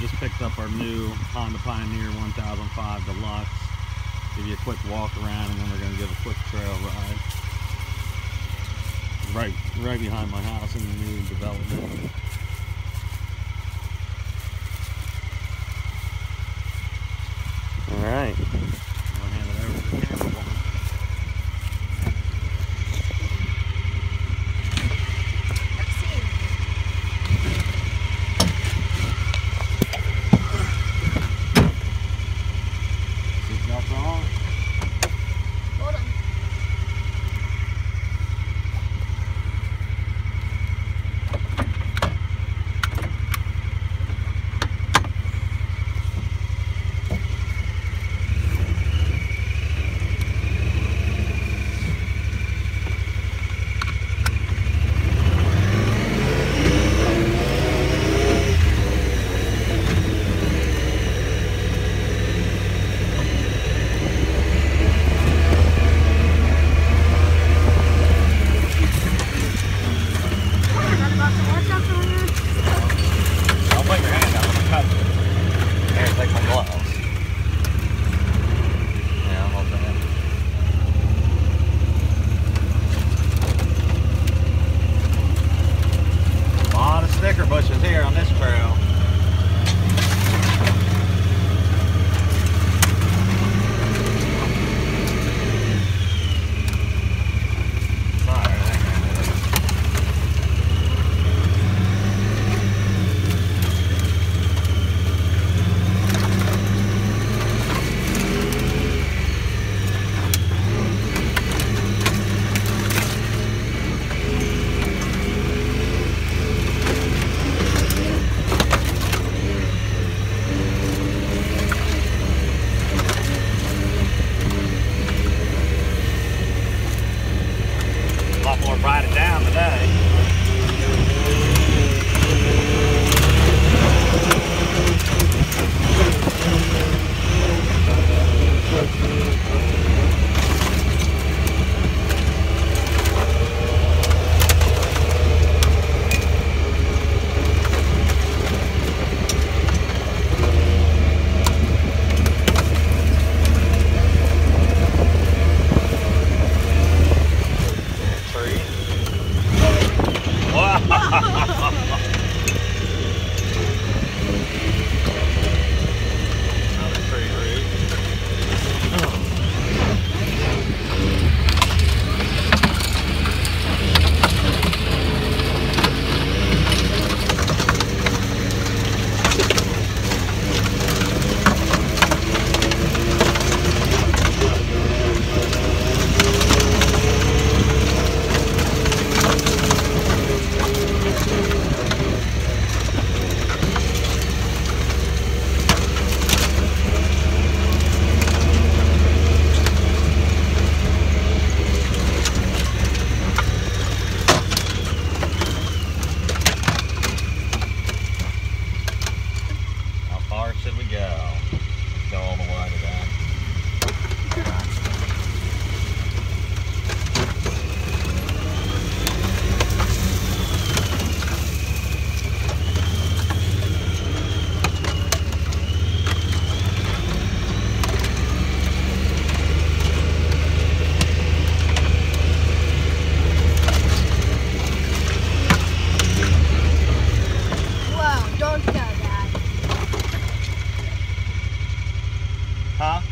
just picked up our new Honda Pioneer 1005 Deluxe. Give you a quick walk around and then we're going to give a quick trail ride. Right, right behind my house in the new development. All right. 啊